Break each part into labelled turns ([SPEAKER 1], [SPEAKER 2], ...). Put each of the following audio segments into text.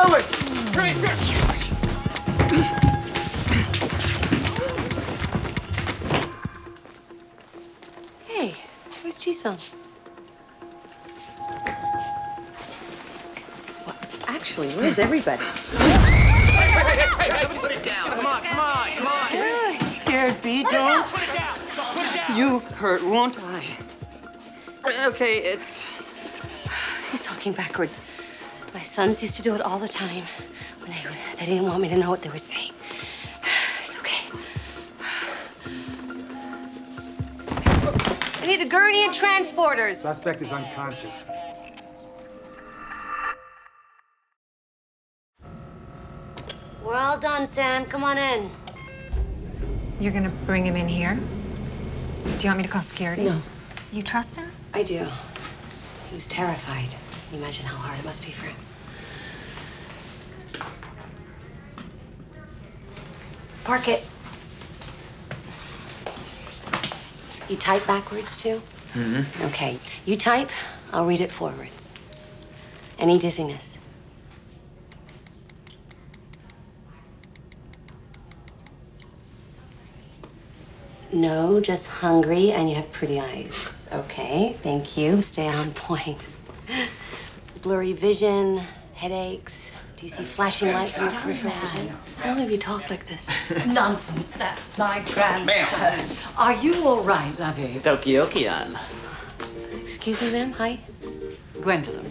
[SPEAKER 1] slower.
[SPEAKER 2] Hey, where's Jisung? Well, actually, where's everybody?
[SPEAKER 1] Come on, come on, come on. Scared, scared, B, don't. You hurt, won't I? Okay, it's.
[SPEAKER 2] He's talking backwards. My sons used to do it all the time when they, they didn't want me to know what they were saying. It's okay. I need a gurney and transporters.
[SPEAKER 3] Suspect is unconscious.
[SPEAKER 2] We're all done, Sam. Come on in.
[SPEAKER 4] You're gonna bring him in here? Do you want me to call security?
[SPEAKER 2] No.
[SPEAKER 4] You trust him?
[SPEAKER 2] I do. He was terrified. Can you imagine how hard it must be for him? Park it. You type backwards too?
[SPEAKER 1] Mm-hmm.
[SPEAKER 2] Okay. You type, I'll read it forwards. Any dizziness? No, just hungry and you have pretty eyes. Okay, thank you. Stay on point. Blurry vision, headaches. Do you see flashing lights in your peripheral vision? How long have you talked like this?
[SPEAKER 5] Nonsense, that's my grandson. Are you all right, lovey?
[SPEAKER 1] Tokyo-kian.
[SPEAKER 2] Excuse me, ma'am. Hi.
[SPEAKER 5] Gwendolyn,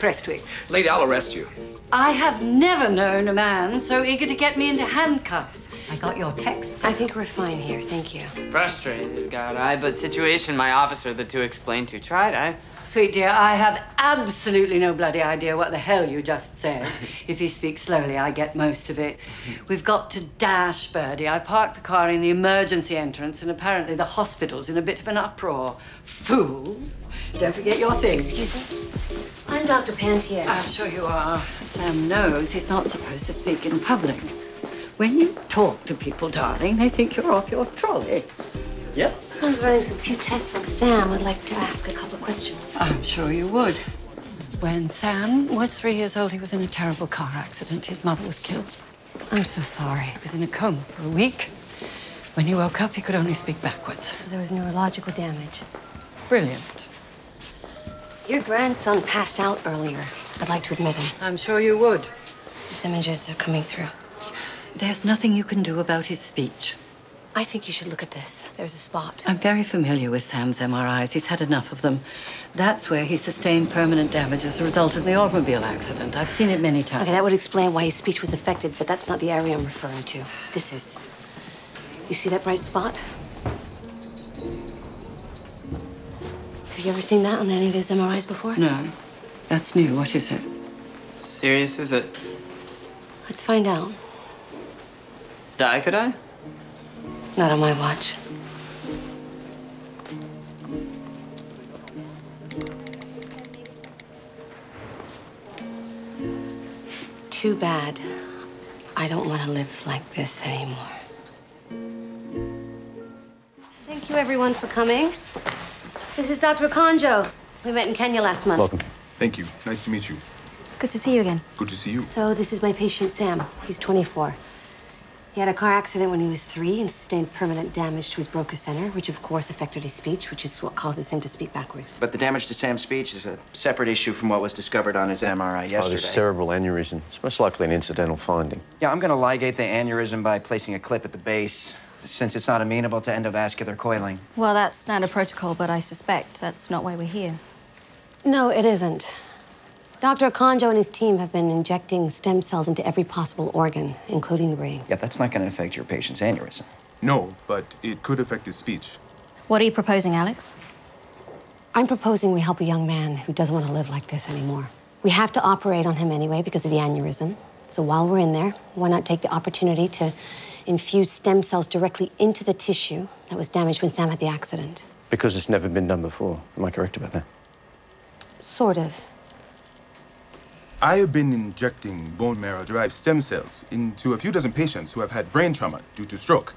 [SPEAKER 5] Prestwick.
[SPEAKER 6] Lady, I'll arrest you.
[SPEAKER 5] I have never known a man so eager to get me into handcuffs. I got your text.
[SPEAKER 2] I think we're fine here. Thank you.
[SPEAKER 1] Frustrated, got I, but situation my officer, the two explained to, tried I.
[SPEAKER 5] Sweet dear, I have absolutely no bloody idea what the hell you just said. if he speaks slowly, I get most of it. We've got to dash, Birdie. I parked the car in the emergency entrance, and apparently the hospital's in a bit of an uproar. Fools! Don't forget your things.
[SPEAKER 2] Excuse me? I'm Dr. Panttiere.
[SPEAKER 5] I'm sure you are. Um, Sam knows he's not supposed to speak in public. When you talk to people, darling, they think you're off your trolley.
[SPEAKER 1] Yep.
[SPEAKER 2] I was running some few tests on Sam. I'd like to ask a couple of questions.
[SPEAKER 5] I'm sure you would. When Sam was three years old, he was in a terrible car accident. His mother was killed.
[SPEAKER 2] I'm so sorry.
[SPEAKER 5] He was in a coma for a week. When he woke up, he could only speak backwards.
[SPEAKER 2] There was neurological damage.
[SPEAKER 5] Brilliant.
[SPEAKER 2] Your grandson passed out earlier. I'd like to admit him.
[SPEAKER 5] I'm sure you would.
[SPEAKER 2] His images are coming through.
[SPEAKER 5] There's nothing you can do about his speech.
[SPEAKER 2] I think you should look at this. There's a spot.
[SPEAKER 5] I'm very familiar with Sam's MRIs. He's had enough of them. That's where he sustained permanent damage as a result of the automobile accident. I've seen it many times.
[SPEAKER 2] Okay, that would explain why his speech was affected, but that's not the area I'm referring to. This is. You see that bright spot? You ever seen that on any of his MRIs before?
[SPEAKER 5] No, that's new. What is it?
[SPEAKER 1] Serious, is it?
[SPEAKER 2] Let's find out.
[SPEAKER 1] Die, could I?
[SPEAKER 2] Not on my watch. Too bad. I don't want to live like this anymore. Thank you, everyone, for coming. This is Dr. Konjo. We met in Kenya last month.
[SPEAKER 7] Welcome.
[SPEAKER 8] Thank you. Nice to meet you.
[SPEAKER 4] Good to see you again.
[SPEAKER 8] Good to see you.
[SPEAKER 2] So, this is my patient, Sam. He's 24. He had a car accident when he was three and sustained permanent damage to his Broca center, which of course affected his speech, which is what causes him to speak backwards.
[SPEAKER 9] But the damage to Sam's speech is a separate issue from what was discovered on his MRI yesterday.
[SPEAKER 7] Oh,
[SPEAKER 9] yesterday.
[SPEAKER 7] cerebral aneurysm. It's most likely an incidental finding.
[SPEAKER 9] yeah, I'm going to ligate the aneurysm by placing a clip at the base, since it's not amenable to endovascular coiling.
[SPEAKER 4] Well, that's standard protocol, but I suspect that's not why we're here.
[SPEAKER 2] No, it isn't. Dr. Konjo and his team have been injecting stem cells into every possible organ, including the brain.
[SPEAKER 9] Yeah, that's not going to affect your patient's aneurysm.
[SPEAKER 8] No, but it could affect his speech.
[SPEAKER 4] What are you proposing, Alex?
[SPEAKER 2] I'm proposing we help a young man who doesn't want to live like this anymore. We have to operate on him anyway because of the aneurysm. So while we're in there, why not take the opportunity to infuse stem cells directly into the tissue that was damaged when Sam had the accident?
[SPEAKER 7] Because it's never been done before. Am I correct about that?
[SPEAKER 2] Sort of.
[SPEAKER 8] I have been injecting bone marrow derived stem cells into a few dozen patients who have had brain trauma due to stroke.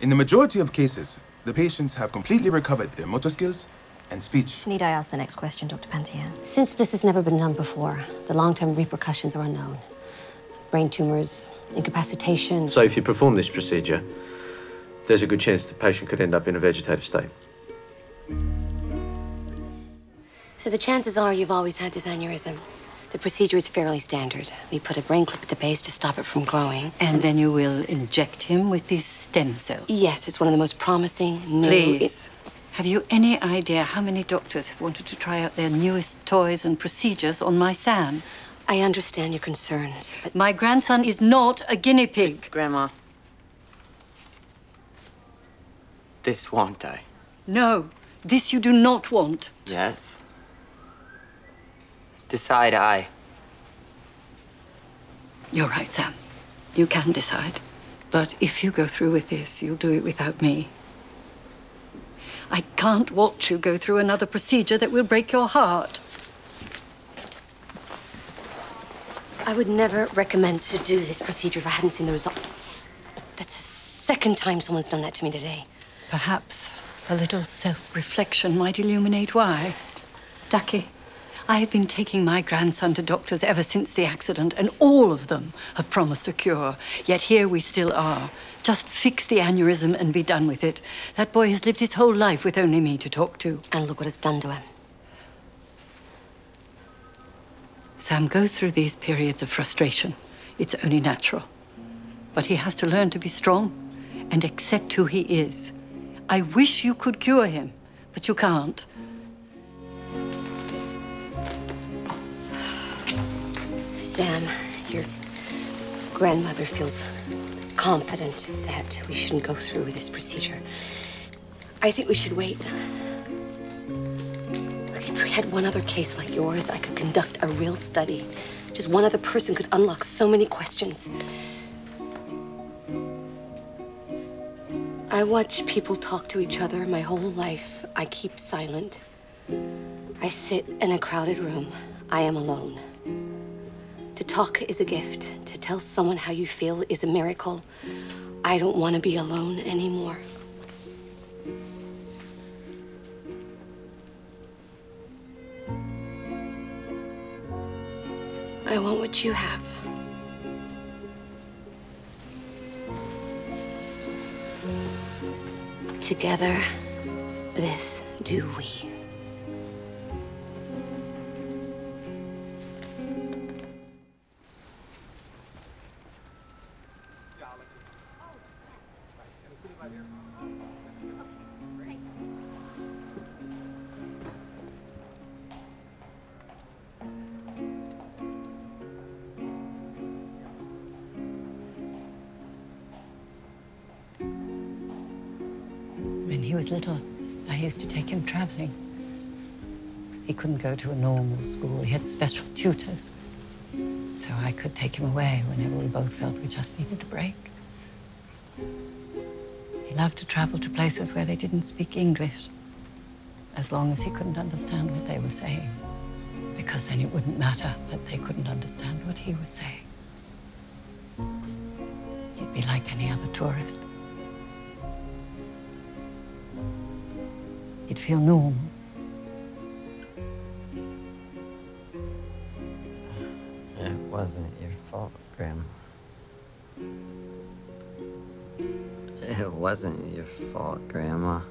[SPEAKER 8] In the majority of cases, the patients have completely recovered their motor skills and speech.
[SPEAKER 4] Need I ask the next question, Dr. Panttiere?
[SPEAKER 2] Since this has never been done before, the long term repercussions are unknown. Brain tumors, incapacitation.
[SPEAKER 7] So if you perform this procedure, there's a good chance the patient could end up in a vegetative state.
[SPEAKER 2] So the chances are you've always had this aneurysm. The procedure is fairly standard. We put a brain clip at the base to stop it from growing.
[SPEAKER 5] And then you will inject him with these stem cells.
[SPEAKER 2] Yes, it's one of the most promising new.
[SPEAKER 5] Please. Have you any idea how many doctors have wanted to try out their newest toys and procedures on my Sam?
[SPEAKER 2] I understand your concerns, but
[SPEAKER 5] My grandson is not a guinea pig.
[SPEAKER 1] Grandma. This won't die.
[SPEAKER 5] No, this you do not want.
[SPEAKER 1] Yes. Decide I.
[SPEAKER 5] You're right, Sam. You can decide. But if you go through with this, you'll do it without me. I can't watch you go through another procedure that will break your heart.
[SPEAKER 2] I would never recommend to do this procedure if I hadn't seen the result. That's the second time someone's done that to me today.
[SPEAKER 5] Perhaps a little self reflection might illuminate why. Ducky, I have been taking my grandson to doctors ever since the accident, and all of them have promised a cure. Yet here we still are. Just fix the aneurysm and be done with it. That boy has lived his whole life with only me to talk to.
[SPEAKER 2] And look what it's done to him.
[SPEAKER 5] Sam goes through these periods of frustration. It's only natural. But he has to learn to be strong and accept who he is. I wish you could cure him, but you can't.
[SPEAKER 2] Sam, your grandmother feels confident that we shouldn't go through with this procedure. I think we should wait. Had one other case like yours, I could conduct a real study. Just one other person could unlock so many questions. I watch people talk to each other my whole life. I keep silent. I sit in a crowded room. I am alone. To talk is a gift. To tell someone how you feel is a miracle. I don't want to be alone anymore. I want what you have. Together, this do we.
[SPEAKER 5] When he was little, I used to take him traveling. He couldn't go to a normal school. He had special tutors. So I could take him away whenever we both felt we just needed a break. He loved to travel to places where they didn't speak English, as long as he couldn't understand what they were saying. Because then it wouldn't matter that they couldn't understand what he was saying. He'd be like any other tourist. He'd feel normal.
[SPEAKER 1] It wasn't your fault, Grandma. It wasn't your fault, Grandma.